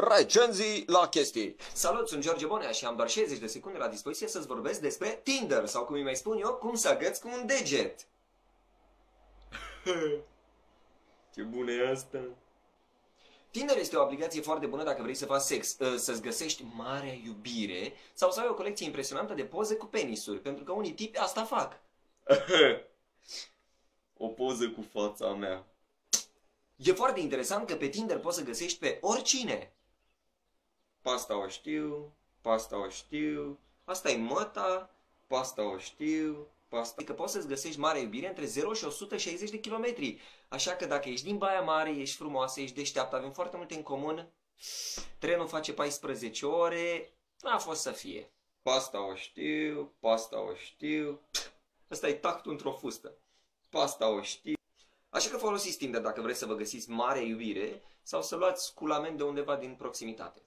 Recenzii la chestii. Salut, sunt George Bonea și am doar 60 de secunde la dispoziție să-ți vorbesc despre Tinder sau cum îi mai spun eu, cum să agăți cu un deget. Ce bună e asta? Tinder este o aplicație foarte bună dacă vrei să faci sex, ă, să-ți găsești marea iubire sau să ai o colecție impresionantă de poze cu penisuri, pentru că unii tipi asta fac. o poză cu fața mea. E foarte interesant că pe Tinder poți să găsești pe oricine. Pasta o știu, pasta o știu, asta e măta, pasta o știu, pasta... Adică poți să-ți găsești mare iubire între 0 și 160 de kilometri. Așa că dacă ești din Baia Mare, ești frumoasă, ești deșteaptă, avem foarte multe în comun, trenul face 14 ore, a fost să fie. Pasta o știu, pasta o știu, Asta e tactul într-o fustă. pasta o știu. Așa că folosiți Tinder dacă vreți să vă găsiți mare iubire sau să luați culament de undeva din proximitate.